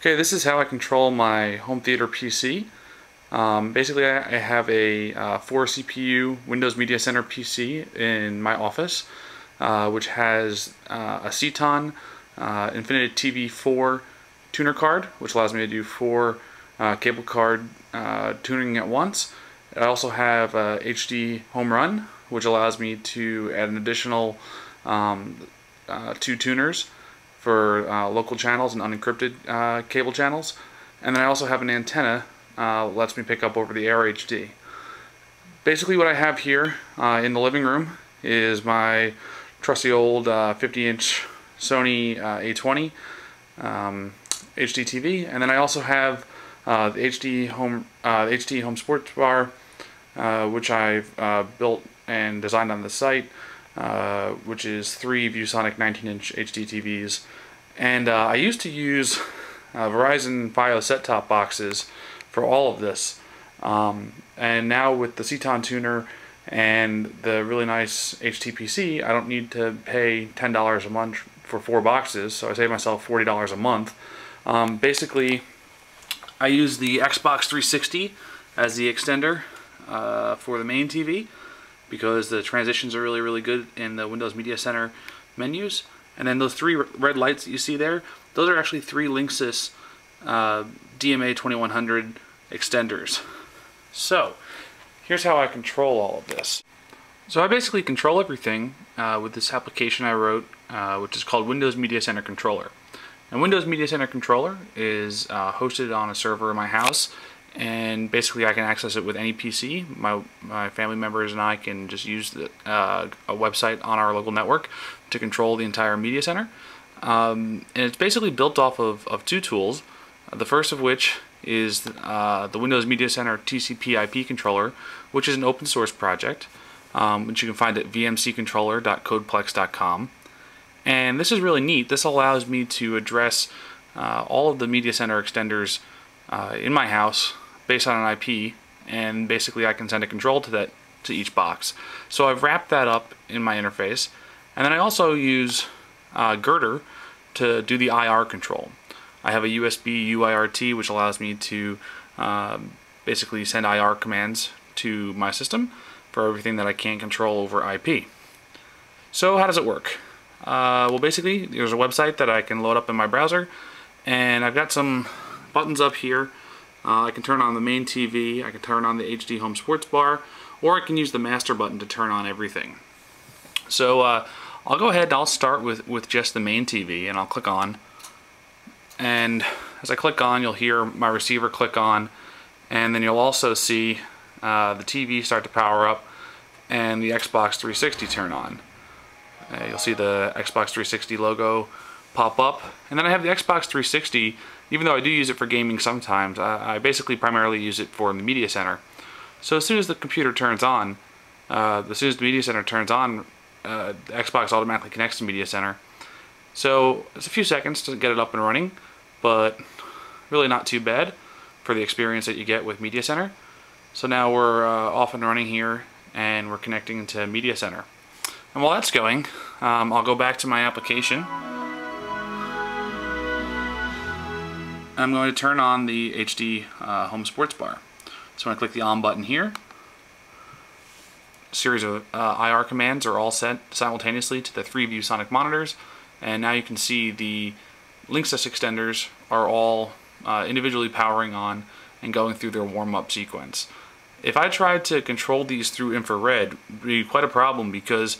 Okay, this is how I control my home theater PC. Um, basically, I, have a uh, 4 CPU Windows Media Center PC in my office, uh, which has uh, a Ceton uh, InfiniTV 4 tuner card, which allows me to do four uh, cable card uh, tuning at once. I also have a HD HomeRun, which allows me to add an additional um, two tuners for uh, local channels and unencrypted uh, cable channels. And then I also have an antenna uh, lets me pick up over the air HD. Basically what I have here uh, in the living room is my trusty old 50-inch uh, Sony uh, A20 um, HD TV, and then I also have the HD home the HD home sports bar, which I've built and designed on the site. Uh, which is three ViewSonic 19-inch HD TVs. And uh, I used to use uh, Verizon FiOS set-top boxes for all of this. Um, and now with the Ceton tuner and the really nice HTPC, I don't need to pay $10 a month for four boxes, so I save myself $40 a month. Um, basically, I use the Xbox 360 as the extender uh, for the main TV because the transitions are really, really good in the Windows Media Center menus. And then those three red lights that you see there, those are actually three Linksys uh, DMA 2100 extenders. So, here's how I control all of this. So I basically control everything uh, with this application I wrote, uh, which is called Windows Media Center Controller. And Windows Media Center Controller is uh, hosted on a server in my house and basically I can access it with any PC. My, my family members and I can just use the, uh, a website on our local network to control the entire media center. Um, and it's basically built off of, of two tools. The first of which is uh, the Windows Media Center TCP IP controller, which is an open source project, um, which you can find at vmccontroller.codeplex.com. And this is really neat. This allows me to address uh, all of the Media Center extenders uh, in my house based on an IP, and basically I can send a control to that to each box. So I've wrapped that up in my interface, and then I also use uh, Girder to do the IR control. I have a USB UIRT which allows me to uh, basically send IR commands to my system for everything that I can't control over IP. So how does it work? Uh, well basically there's a website that I can load up in my browser and I've got some buttons up here uh, I can turn on the main TV, I can turn on the HD Home Sports Bar, or I can use the master button to turn on everything. So uh, I'll go ahead and I'll start with, with just the main TV and I'll click on. And as I click on, you'll hear my receiver click on, and then you'll also see uh, the TV start to power up and the Xbox 360 turn on. Uh, you'll see the Xbox 360 logo pop up. And then I have the Xbox 360 even though I do use it for gaming sometimes, I, I basically primarily use it for the media center. So as soon as the computer turns on, uh, as soon as the media center turns on, uh, Xbox automatically connects to media center. So it's a few seconds to get it up and running, but really not too bad for the experience that you get with media center. So now we're uh, off and running here, and we're connecting to media center. And while that's going, um, I'll go back to my application. I'm going to turn on the HD uh, Home Sports Bar. So when I'm going to click the on button here. A series of uh, IR commands are all sent simultaneously to the three ViewSonic monitors and now you can see the Linksys extenders are all uh, individually powering on and going through their warm-up sequence. If I tried to control these through infrared, would be quite a problem because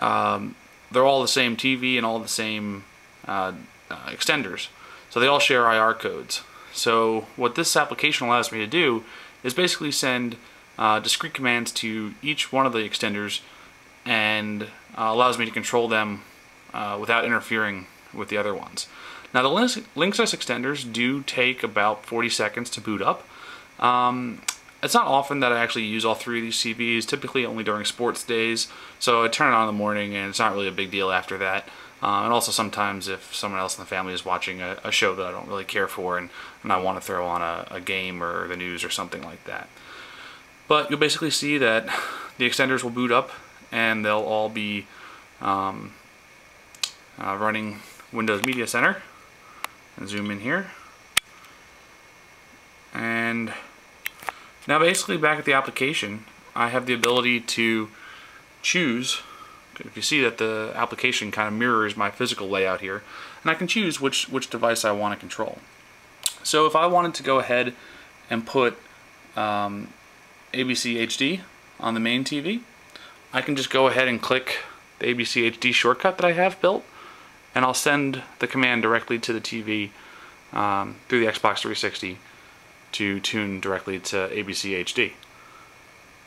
um, they're all the same TV and all the same uh, uh, extenders. So they all share IR codes. So what this application allows me to do is basically send uh, discrete commands to each one of the extenders and uh, allows me to control them uh, without interfering with the other ones. Now the Linksys extenders do take about 40 seconds to boot up. Um, it's not often that I actually use all three of these CVs, typically only during sports days, so I turn it on in the morning and it's not really a big deal after that. Uh, and also sometimes if someone else in the family is watching a, a show that I don't really care for and, and I want to throw on a, a, game or the news or something like that. But you'll basically see that the extenders will boot up and they'll all be um, uh, running Windows Media Center. And zoom in here. And now basically back at the application, I have the ability to choose, if you see that the application kind of mirrors my physical layout here, and I can choose which, which device I want to control. So if I wanted to go ahead and put um, ABC HD on the main TV, I can just go ahead and click the ABC HD shortcut that I have built, and I'll send the command directly to the TV um, through the Xbox 360 to tune directly to ABC HD.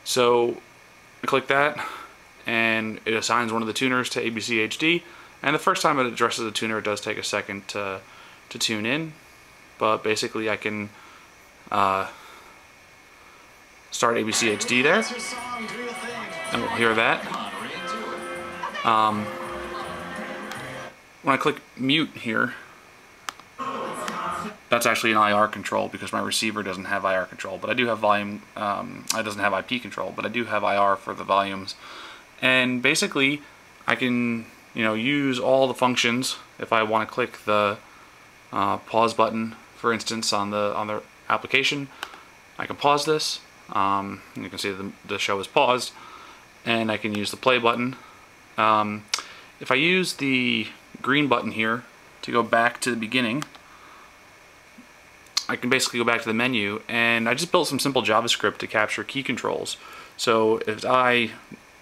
So I click that, and it assigns one of the tuners to ABC HD, and the first time it addresses the tuner, it does take a second to, to tune in, but basically I can uh, start ABC HD there, and we'll hear that. Um, when I click mute here, that's actually an IR control because my receiver doesn't have IR control, but I do have volume, um, it doesn't have IP control, but I do have IR for the volumes. And basically, I can, you know, use all the functions if I want to click the uh, pause button, for instance, on the on the application. I can pause this. Um, you can see the, the show is paused, and I can use the play button. Um, if I use the green button here to go back to the beginning, I can basically go back to the menu and I just built some simple JavaScript to capture key controls. So if I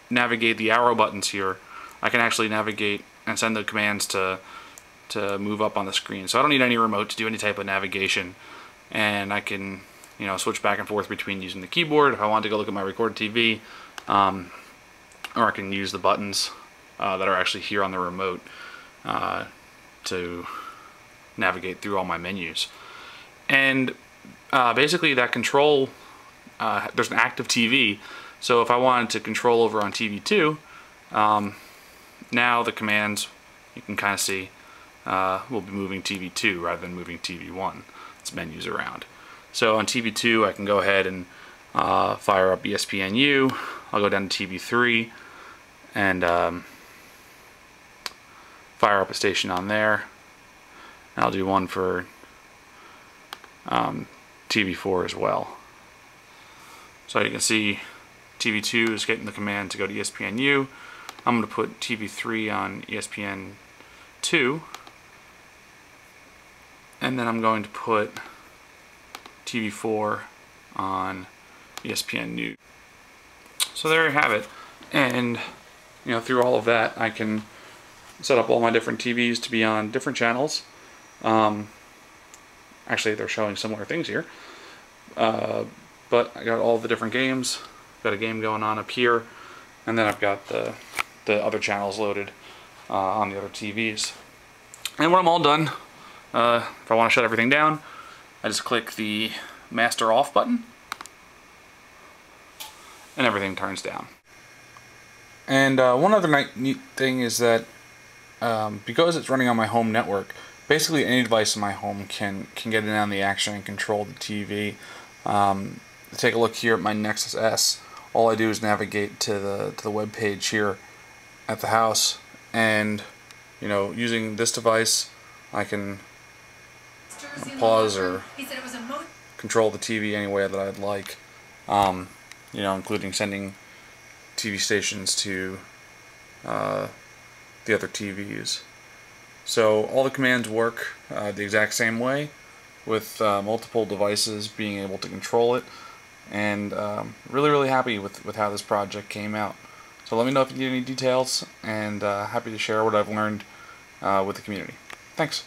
navigate the arrow buttons here, I can actually navigate and send the commands to to move up on the screen. So I don't need any remote to do any type of navigation and I can you know switch back and forth between using the keyboard if I want to go look at my recorded TV um, or I can use the buttons uh, that are actually here on the remote uh, to navigate through all my menus. And uh, basically that control, uh, there's an active TV, so if I wanted to control over on TV2, um, now the commands, you can kind of see, uh, will be moving TV2 rather than moving TV1. Its menus around. So on TV2 I can go ahead and uh, fire up ESPNU, I'll go down to TV3 and um, fire up a station on there. I'll do one for um, TV4 as well. So you can see TV2 is getting the command to go to ESPNU. I'm going to put TV3 on ESPN2 and then I'm going to put TV4 on ESPN New. So there you have it. And you know, through all of that, I can set up all my different TVs to be on different channels. Um, actually, they're showing similar things here. Uh, but I got all the different games. Got a game going on up here, and then I've got the the other channels loaded uh, on the other TVs. And when I'm all done, uh, if I want to shut everything down, I just click the master off button, and everything turns down. And uh, one other neat thing is that um, because it's running on my home network, basically any device in my home can can get in on the action and control the TV. Um, take a look here at my Nexus S. All I do is navigate to the to the web page here at the house, and you know, using this device, I can pause or control the TV any way that I'd like. Um, you know, including sending TV stations to uh, the other TVs. So all the commands work uh, the exact same way with uh, multiple devices being able to control it and um, really really happy with, with how this project came out. So let me know if you need any details and uh, happy to share what I've learned uh, with the community. Thanks.